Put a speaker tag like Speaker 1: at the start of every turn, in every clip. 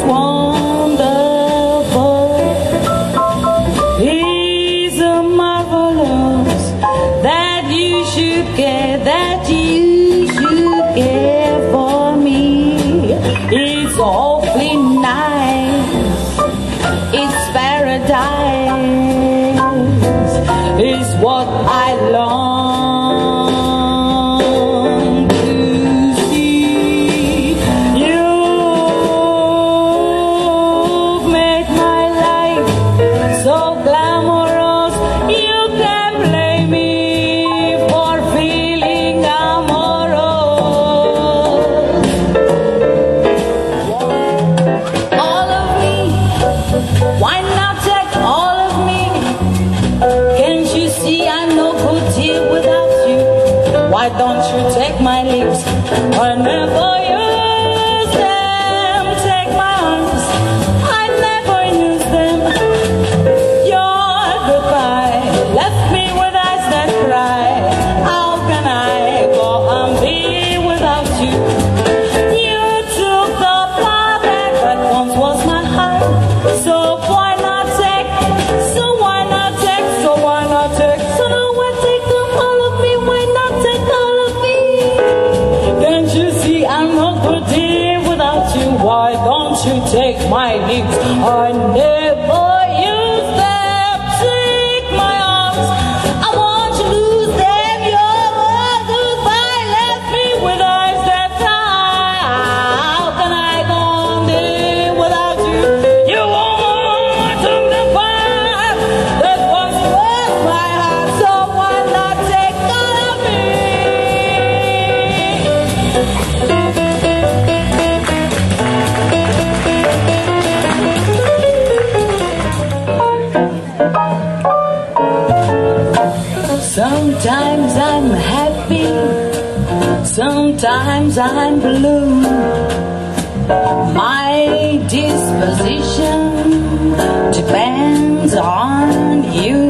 Speaker 1: swallow I never Sometimes I'm happy, sometimes I'm blue. My disposition depends on you.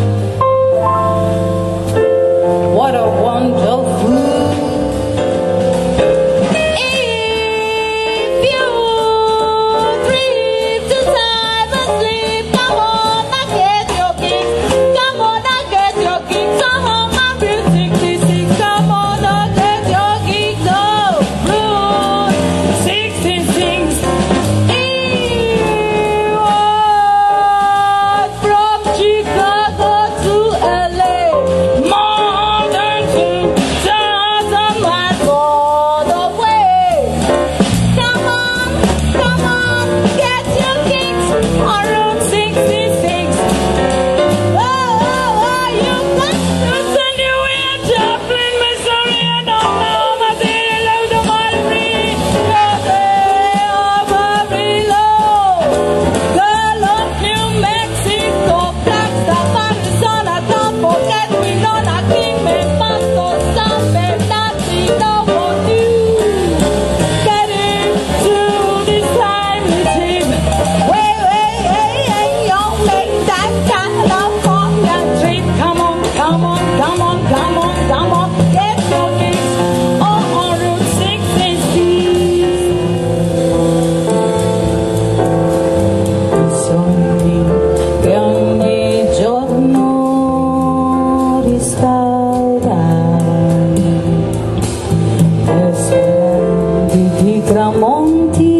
Speaker 1: tramonti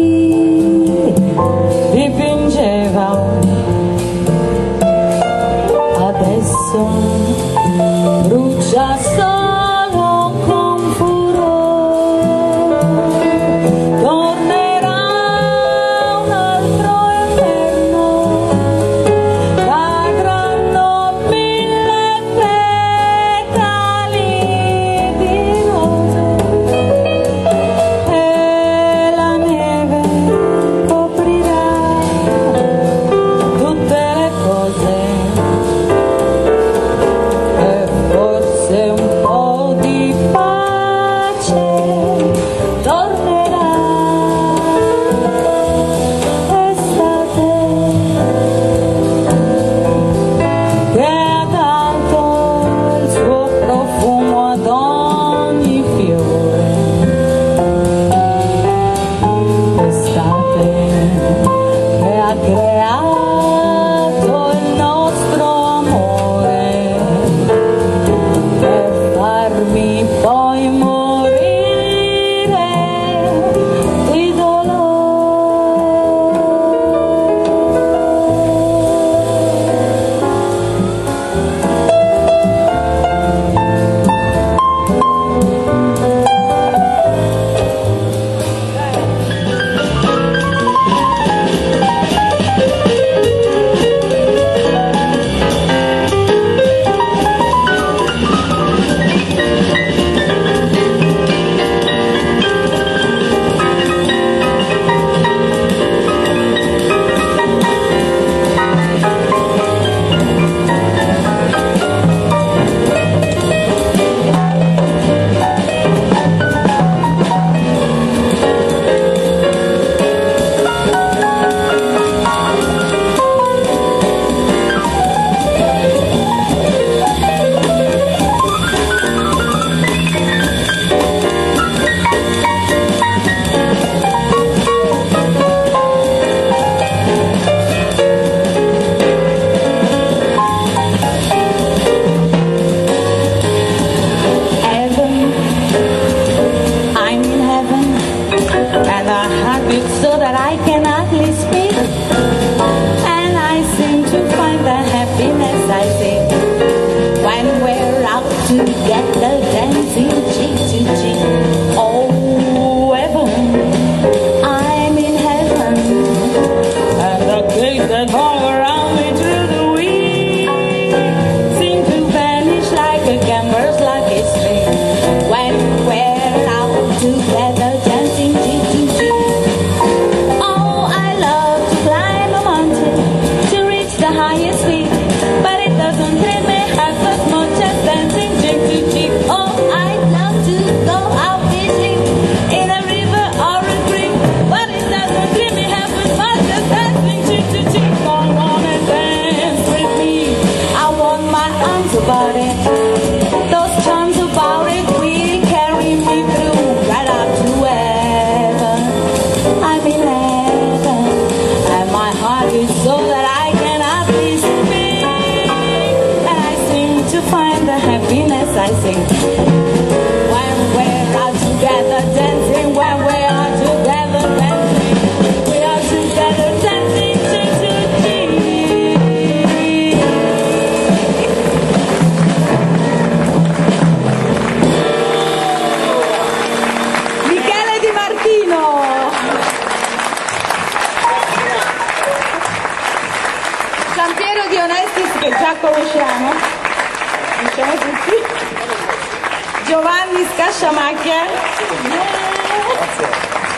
Speaker 1: and find the happiness I sing. When we're all together dancing, when we're all together dancing, we are together dancing, ching, ching, ching. Michele Di Martino! San Piero di Onestis che già conosciamo. Diciamo Giovanni Scasciamacchia. Yeah.